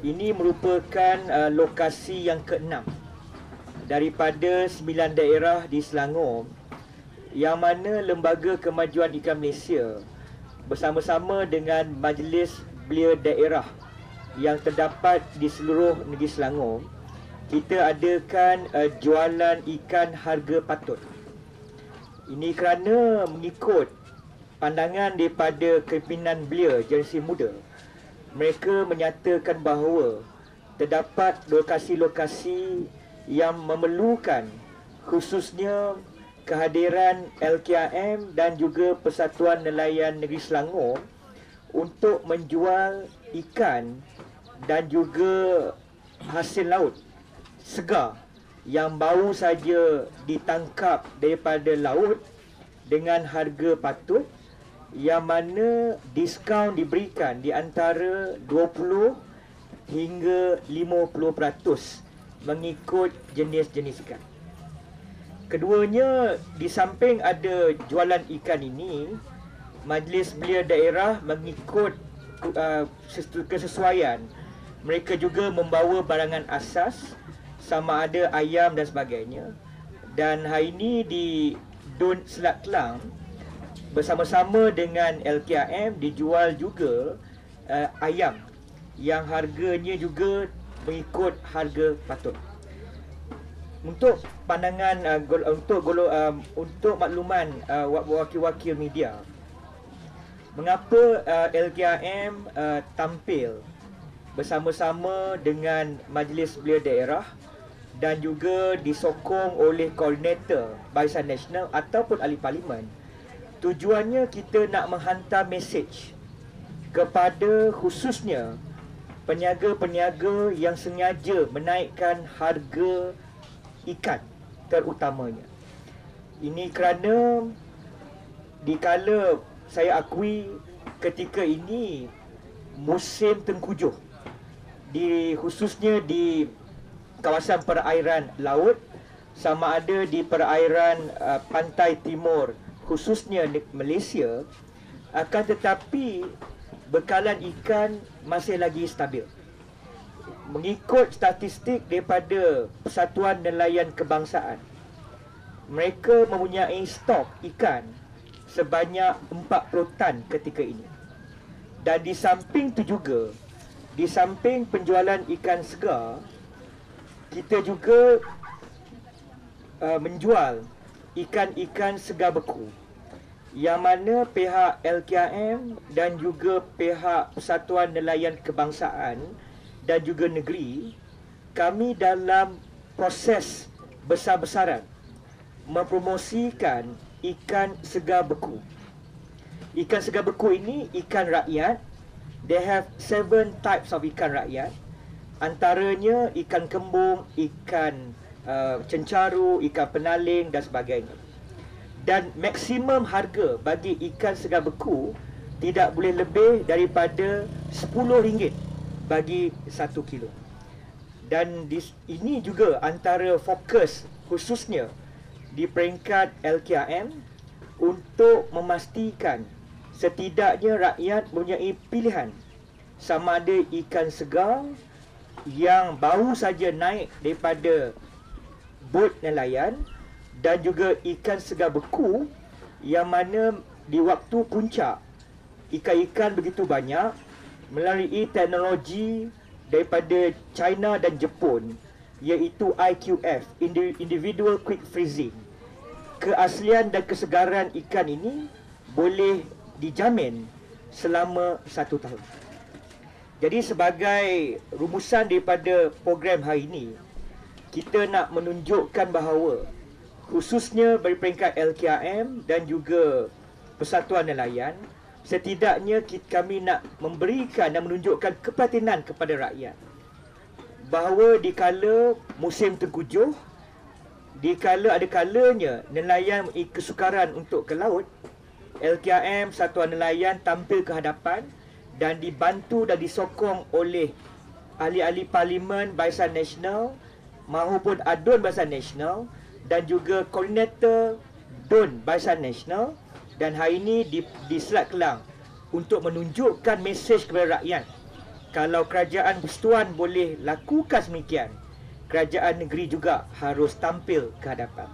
Ini merupakan uh, lokasi yang keenam daripada sembilan daerah di Selangor yang mana Lembaga Kemajuan Ikan Malaysia bersama-sama dengan Majlis Belia Daerah yang terdapat di seluruh negeri Selangor kita adakan uh, jualan ikan harga patut. Ini kerana mengikut pandangan daripada kepimpinan belia generasi muda mereka menyatakan bahawa terdapat lokasi-lokasi yang memerlukan khususnya kehadiran LKM dan juga Persatuan Nelayan Negeri Selangor untuk menjual ikan dan juga hasil laut segar yang baru saja ditangkap daripada laut dengan harga patut yang mana diskaun diberikan di antara 20 hingga 50% mengikut jenis-jenis ikan. Keduanya di samping ada jualan ikan ini, Majlis Belia Daerah mengikut uh, kesesuaian. Mereka juga membawa barangan asas sama ada ayam dan sebagainya. Dan hari ini di Dun Selat Kelang bersama-sama dengan LKM dijual juga uh, ayam yang harganya juga mengikut harga patut. Untuk pandangan uh, gol, untuk golo, uh, untuk makluman uh, wakil-wakil media mengapa uh, LKM uh, tampil bersama-sama dengan Majlis Belia Daerah dan juga disokong oleh koordinator Barisan Nasional ataupun ahli parlimen tujuannya kita nak menghantar mesej kepada khususnya peniaga-peniaga yang sengaja menaikkan harga ikan terutamanya. Ini kerana dikala saya akui ketika ini musim tengkujuh di khususnya di kawasan perairan laut sama ada di perairan uh, pantai timur khususnya Malaysia akan tetapi bekalan ikan masih lagi stabil. Mengikut statistik daripada Persatuan Nelayan Kebangsaan, mereka mempunyai stok ikan sebanyak 40 tan ketika ini. Dan di samping itu juga, di samping penjualan ikan segar, kita juga uh, menjual ikan-ikan segar beku yang mana pihak LKM dan juga pihak Persatuan Nelayan Kebangsaan dan juga negeri kami dalam proses besar-besaran mempromosikan ikan segar beku. Ikan segar beku ini ikan rakyat. They have seven types of ikan rakyat. Antaranya ikan kembung, ikan uh, cencaru, ikan penaling dan sebagainya dan maksimum harga bagi ikan segar beku tidak boleh lebih daripada RM10 bagi 1 kilo. Dan ini juga antara fokus khususnya di peringkat LKM untuk memastikan setidaknya rakyat mempunyai pilihan sama ada ikan segar yang baru saja naik daripada bot nelayan dan juga ikan segar beku yang mana di waktu puncak ikan-ikan begitu banyak melalui teknologi daripada China dan Jepun iaitu IQF individual quick freezing. Keaslian dan kesegaran ikan ini boleh dijamin selama satu tahun. Jadi sebagai rumusan daripada program hari ini kita nak menunjukkan bahawa khususnya bagi peringkat LKM dan juga Persatuan Nelayan setidaknya kami nak memberikan dan menunjukkan keperhatian kepada rakyat. Bahawa di kala musim tengkujuh di kala ada kalanya nelayan kesukaran untuk ke laut LKM Satuan Nelayan tampil ke hadapan dan dibantu dan disokong oleh ahli-ahli parlimen Barisan Nasional maupun adun Barisan Nasional dan juga koordinator DUN Barisan Nasional dan hari ini di, di Selat Kelang untuk menunjukkan mesej kepada rakyat kalau kerajaan persekutuan boleh lakukan semikian, kerajaan negeri juga harus tampil ke hadapan.